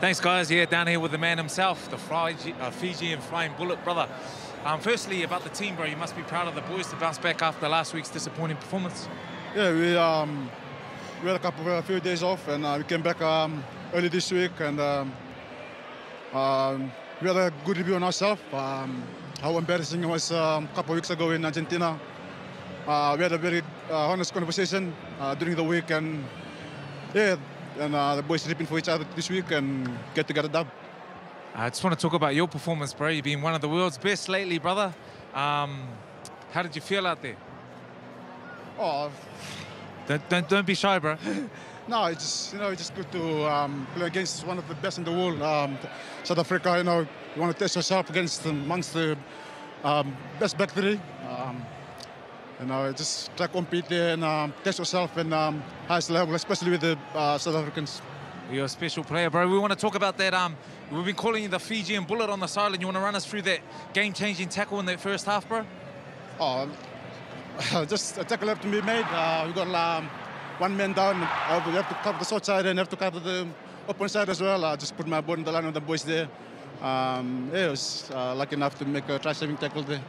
Thanks, guys. Yeah, down here with the man himself, the Fiji, uh, Fijian Flying Bullet, brother. Um, firstly, about the team, bro, you must be proud of the boys to bounce back after last week's disappointing performance. Yeah, we um, we had a couple of a few days off, and uh, we came back um, early this week, and um, um, we had a good review on ourselves. Um, how embarrassing it was a couple of weeks ago in Argentina. Uh, we had a very uh, honest conversation uh, during the week, and yeah, and uh, the boys ripping for each other this week and get together dub. I just want to talk about your performance, bro. You've been one of the world's best lately, brother. Um, how did you feel out there? Oh, Don't, don't, don't be shy, bro. No, it's just you know it's just good to um, play against one of the best in the world. Um, South Africa, you know, you want to test yourself against amongst the um, best back three. You know, just try to compete there and um, test yourself in um, highest level, especially with the uh, South Africans. You're a special player, bro. We want to talk about that. Um, we've been calling you the Fijian bullet on the sideline. You want to run us through that game-changing tackle in that first half, bro? Oh, just a tackle have to be made. Uh, we got um, one man down. Uh, we have to cover the short side and have to cover the open side as well. I just put my body on the line with the boys there. Um, yeah, I was uh, lucky enough to make a try-saving tackle there.